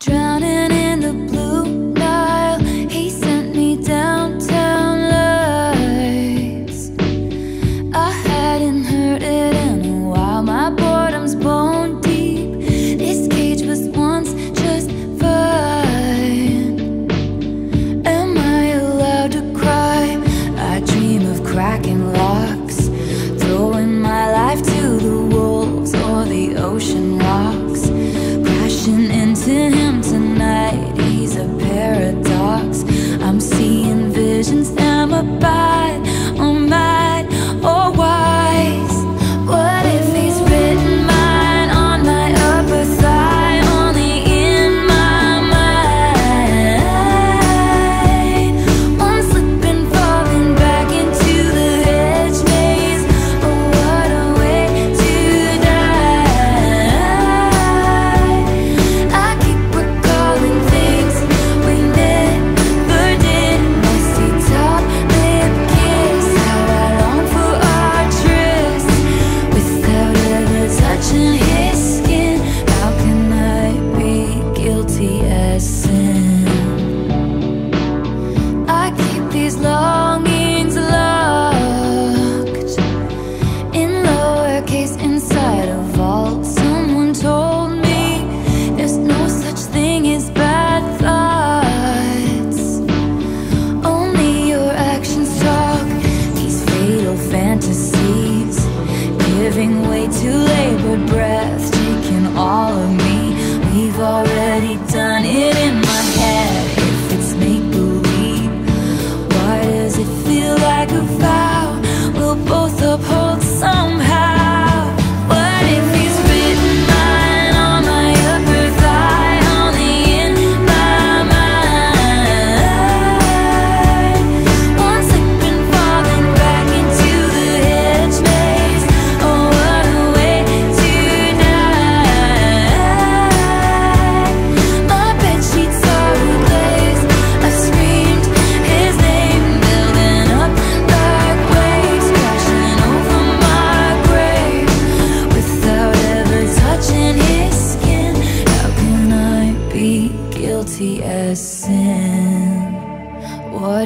Drowning in the blue Nile, he sent me downtown lights. I hadn't heard it in a while. My boredom's bone deep. This cage was once just fine. Am I allowed to cry? I dream of cracking locks, throwing my life to the wolves or the ocean rocks, crashing into him I'm seeing visions. Am I fantasies, giving way to labored breath, taking all of me. We've already done it in my head. If it's make believe, why does it feel like a vow? We'll both uphold somehow.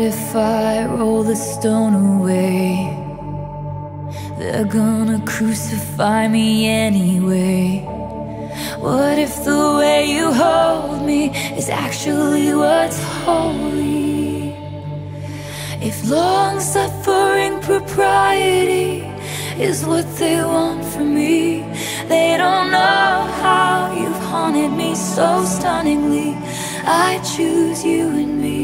If I roll the stone away? They're gonna crucify me anyway. What if the way you hold me is actually what's holy? If long suffering propriety is what they want from me, they don't know how you've haunted me so stunningly. I choose you and me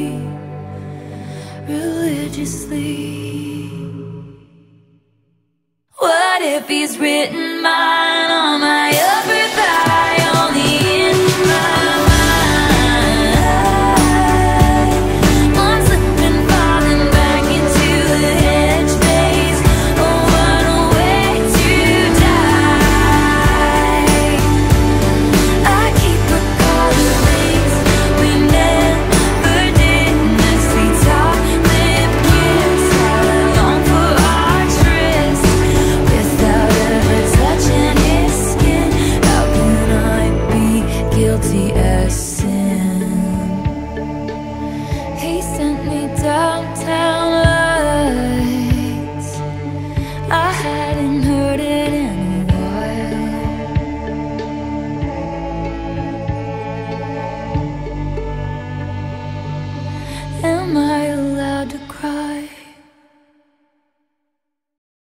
religiously. What if he's written my the end.